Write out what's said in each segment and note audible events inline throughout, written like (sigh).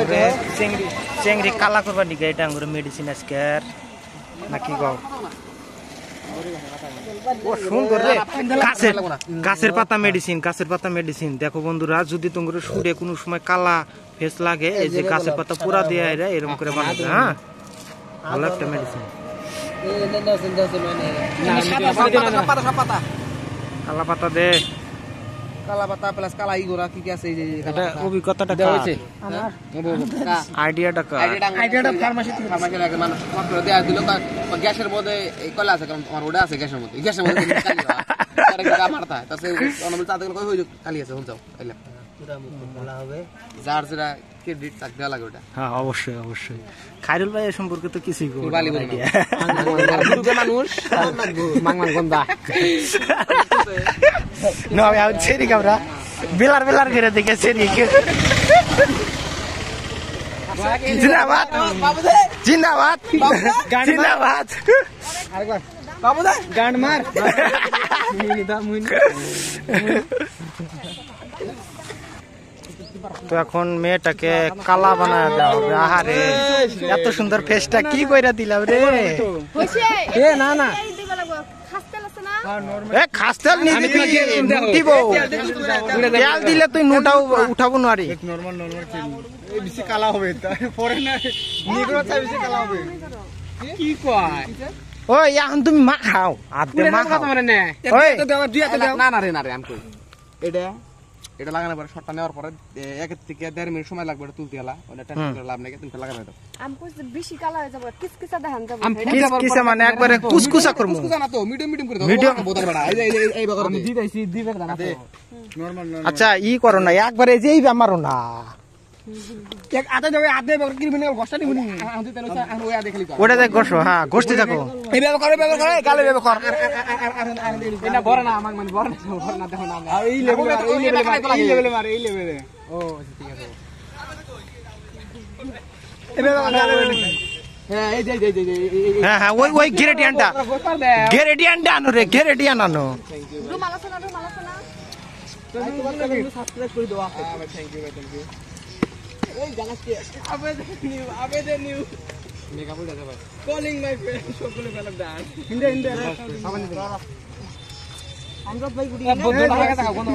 আঙ্গুরে চেংড়ি চেংড়ি কালা করবার দিকে এটা আঙ্গুরে মেডিসিন আজকের নাকি গাও ও সুন্দর রে গাছের গাছের পাতা মেডিসিন গাছের পাতা মেডিসিন দেখো বন্ধুরা যদি তোমার সুরে কোনো সময় কালা ফেস লাগে এই যে গাছের পাতা পুরা দিয়ে এরা এরকম করে বানাবে হ্যাঁ ভালো একটা মেডিসিন কালা পাতা দে কালা পাতা প্লাস কালা ইগোরা কি কি আছে এই যে এটা অভিজ্ঞতাটা আইডিয়াটা কার আইডিয়াটা ফার্মাসি থেকে ফার্মাসি লাগে মানে মাত্র দেয়া দিল গ্যাসের মধ্যে এই কলা আছে কারণ আমার ওটা আছে গ্যাসের মধ্যে গ্যাসের মধ্যে কালি হয় তার একটা মারতা তাতে অনবল চাতে কই হই কালি আছে হুন যাও আইলা যার যেটা ক্রেডিট তাক দেওয়া লাগে ওটা হ্যাঁ অবশ্যই অবশ্যই খাইরুল ভাই সম্পর্কে তো কিছুই বালি বলি না মানুষ মাংমাং গন্দা No, আমি আমি ছেড়ি কামরা বেলার বেলার করে দেখে ছেড়ি জিন্দাবাদ। জিন্দাবাদ। জিন্দাবাদ। বাবু দা মার। তো এখন মেয়েটাকে কালা বানায় দেওয়া হবে। আহারে এত সুন্দর ফেসটা কি কইরা দিলাম রে? না না। এ খাস্তেল নি দিব। তেল দিলে তুই নোটাও উঠাবো নোৱাৰি নর্মাল নর্মাল চিনি বেশি কালা হবে পরে নিগ্রো চাই বেশি কালা হবে। কি কয়? ঐ এখন তুমি মা খাও আর মা খাও। মানে নে। ওই। না না রে না রে আমি কই। এটা? এটা লাগানোর পরে শটটা নেওয়ার পরে এক থেকে দেড় মিনিট সময় লাগবে এটা তুলতে গেলা। ওটা টেনশন করে লাভ নাই তুমি লাগানো দাও বেশি কালো হয়ে যাব কিসকিসা দেখান যাবে। আমি কিস কিসে মানে একবারে কুসকুসা করব কুসকুসা না তো মিডিয়াম মিডিয়াম করে দাও। মিডিয়াম বোতল বড়। এই আমি দি দিছি না নরমাল নর্মাল আচ্ছা ই করো না একবারে যেই আমারও না। ওটা দেখ গোসো হ্যাঁ গোষ্ঠী থাকো। এই ব্যবহার করে ব্যবহার করে গালে ব্যবহার কর। এটা বড় না আমাক মানে বড় না বড় না দেখো না এই লেভেলে এই লেভেলে এই লেভেলে মারে এই লেভেলে ও ঠিক আছে। এই ব্যবহার হ্যাঁ এই যে যে যে হ্যাঁ হ্যাঁ ওই ওই গেরেটিয়ানটা কর গেরেটিয়ানটা আনো রে গেরেটিয়ান আনো রুমাল আছে না রুমাল আছে না? কলিং মাই ফ্রেন্ড সকলে বেলা ডান হিন্দে হিন্দে। আমরা ভাই গুডি বন্ধ লাগা থাকা বন্ধ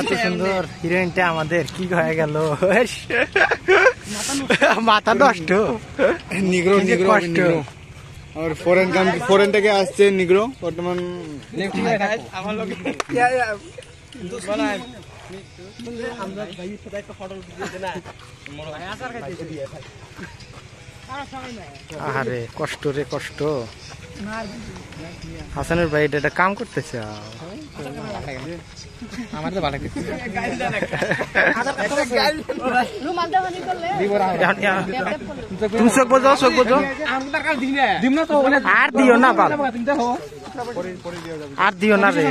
এত সুন্দর হিরোইনটা আমাদের কি হয়ে গেল? মাথা নষ্ট। নিগ্রো নিগ্রো কষ্ট। নিগ্রো। আর ফরেন কান্ট্রি ফরেন থেকে আসছে নিগ্রো বর্তমান আমার লোক আহারে কষ্ট রে কষ্ট। হাসানের ভাই এটা একটা কাম করতেছে। আমার তো ভালো তুমি চোখ বোঝো চোখ বোঝো দিম না তো আর দিও না বাল। আর দিও না রে।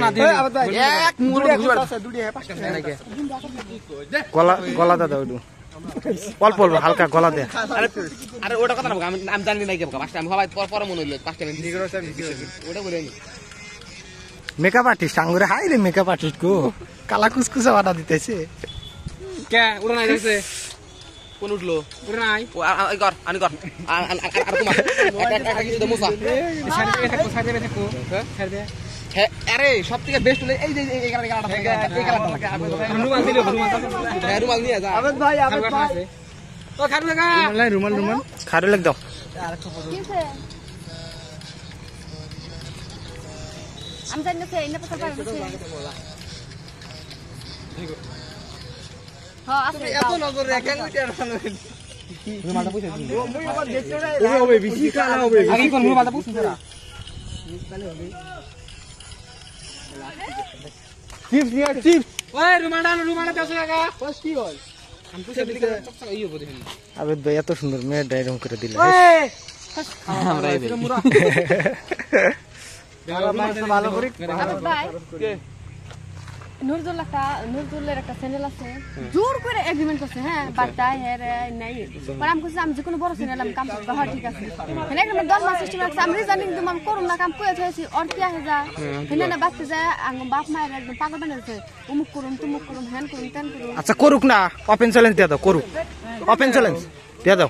গলা গলা দাদা ওইটু অল্প অল্প হালকা গলা দে আরে ওটা কথা না আমি আমি জানি না কি পাঁচটা আমি সবাই পর পর মনে হইল পাঁচটা ওটা বলে নি মেকআপ আর্টিস্ট আঙ্গুরে হাই রে মেকআপ আর্টিস্ট গো কালা কুসকুসা বানা দিতেছে কে ওটা নাই যাইছে কোন উঠল ওটা নাই ও আই কর আনি কর আর তোমার একটা কিছু মুসা সাইডে থেকে সাইডে থেকে সাইডে হ্যাঁ আরে সব থেকে বেস্ট হলো এই যে এই কালারটা এই কালারটা রুমাল দিলে রুমাল হ্যাঁ রুমাল নিয়ে যা। আবেদ ভাই আবেদ ভাই। তো খারু লাগা রুমাল রুমাল রুমাল। খারু লাগ দাও। আমি জানি না সে করে হ্যাঁ আছে এত নজর রাখেন রুমালটা হবে বেশি কালা হবে আগে কোন রুমালটা বুঝছিস না চিপস নিয়ে চিপস ওই রুমানা রুমানা দশ টাকা বস কি হল ইয়ে এত সুন্দর মেয়ে ডাইরম করে দিলে। আমরা (laughs) ভালো ভাই। নজরুল একটা নজরুলের একটা চ্যানেল আছে। জোর করে এগ্রিমেন্ট করছে হ্যাঁ? বার্তায় হ্যাঁ নাই। পরে আমি আমি যে কোনো বড় চ্যানেল আমি কাম করব। হ্যাঁ ঠিক আছে। হ্যাঁ একটা দশ মাস সিস্টেম রাখছে আমি রিজার্নিং দিম আমি করুন না কাম করে থয়েছি ওর কি আহে যা? হ্যাঁ না বাঁচতে যায় আঙ্গ বাপ মায়ের একদম পাগল বানিয়েছে অমুক করুন তুমুক করুন হ্যান করুন আচ্ছা করুক না ওপেন চ্যালেঞ্জ দিয়ে দাও করুক। ওপেন চ্যালেঞ্জ দিয়ে দাও।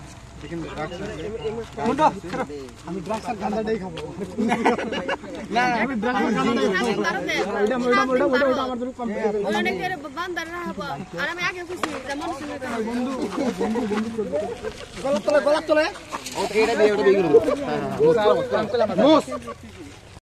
গলাপ তোলে গলাপ তোলে